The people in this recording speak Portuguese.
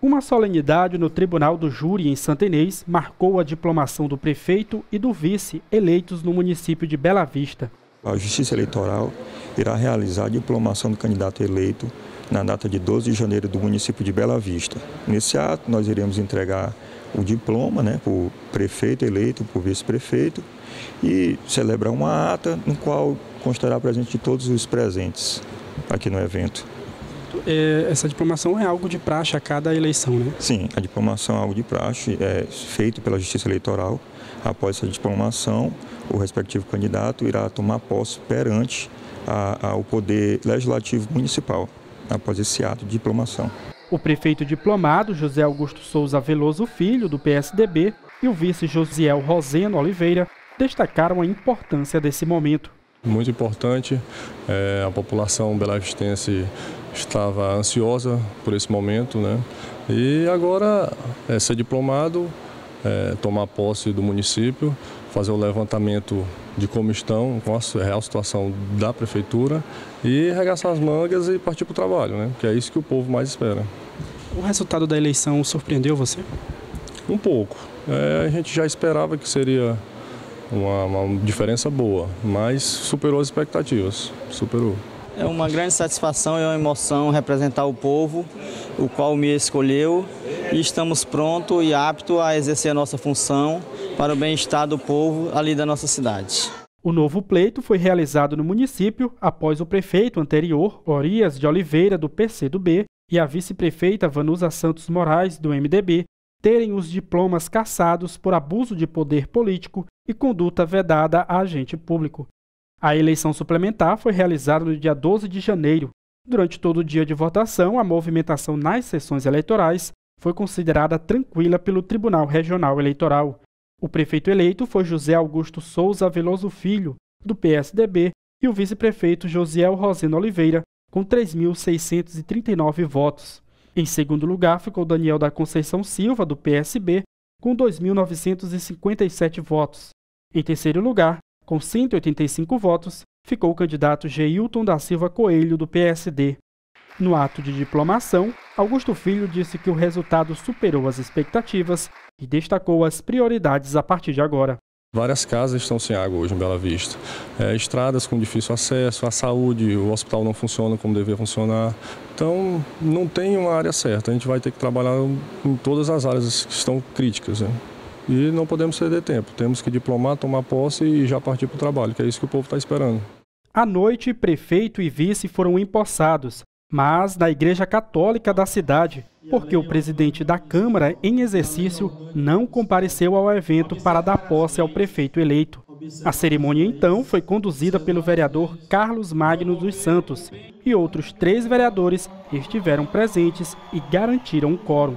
Uma solenidade no Tribunal do Júri em Santa Inês marcou a diplomação do prefeito e do vice eleitos no município de Bela Vista. A Justiça Eleitoral irá realizar a diplomação do candidato eleito na data de 12 de janeiro do município de Bela Vista. Nesse ato, nós iremos entregar o diploma né, para o prefeito eleito, para o vice-prefeito e celebrar uma ata no qual constará presente de todos os presentes aqui no evento. É, essa diplomação é algo de praxe a cada eleição, né? Sim, a diplomação é algo de praxe, é feito pela Justiça Eleitoral. Após essa diplomação, o respectivo candidato irá tomar posse perante a, ao Poder Legislativo Municipal, após esse ato de diplomação. O prefeito diplomado, José Augusto Souza Veloso Filho, do PSDB, e o vice Josiel Roseno Oliveira destacaram a importância desse momento. Muito importante, é, a população belavistense estava ansiosa por esse momento, né? E agora é ser diplomado, é, tomar posse do município, fazer o levantamento de como estão, com a real situação da prefeitura e arregaçar as mangas e partir para o trabalho, né? Que é isso que o povo mais espera. O resultado da eleição surpreendeu você? Um pouco. É, a gente já esperava que seria uma, uma diferença boa, mas superou as expectativas, superou. É uma grande satisfação e uma emoção representar o povo, o qual me escolheu, e estamos prontos e aptos a exercer a nossa função para o bem-estar do povo ali da nossa cidade. O novo pleito foi realizado no município após o prefeito anterior, Orias de Oliveira, do PCdoB, e a vice-prefeita Vanusa Santos Moraes, do MDB, terem os diplomas cassados por abuso de poder político e conduta vedada a agente público. A eleição suplementar foi realizada no dia 12 de janeiro. Durante todo o dia de votação, a movimentação nas sessões eleitorais foi considerada tranquila pelo Tribunal Regional Eleitoral. O prefeito eleito foi José Augusto Souza Veloso Filho, do PSDB, e o vice-prefeito Josiel Roseno Oliveira, com 3.639 votos. Em segundo lugar ficou Daniel da Conceição Silva, do PSB, com 2.957 votos. Em terceiro lugar, com 185 votos, ficou o candidato Geilton da Silva Coelho, do PSD. No ato de diplomação, Augusto Filho disse que o resultado superou as expectativas e destacou as prioridades a partir de agora. Várias casas estão sem água hoje em Bela Vista. É, estradas com difícil acesso, a saúde, o hospital não funciona como deveria funcionar. Então, não tem uma área certa. A gente vai ter que trabalhar em todas as áreas que estão críticas. Né? E não podemos perder tempo. Temos que diplomar, tomar posse e já partir para o trabalho, que é isso que o povo está esperando. À noite, prefeito e vice foram empossados, mas na Igreja Católica da cidade, porque o presidente da Câmara, em exercício, não compareceu ao evento para dar posse ao prefeito eleito. A cerimônia, então, foi conduzida pelo vereador Carlos Magno dos Santos e outros três vereadores estiveram presentes e garantiram o quórum.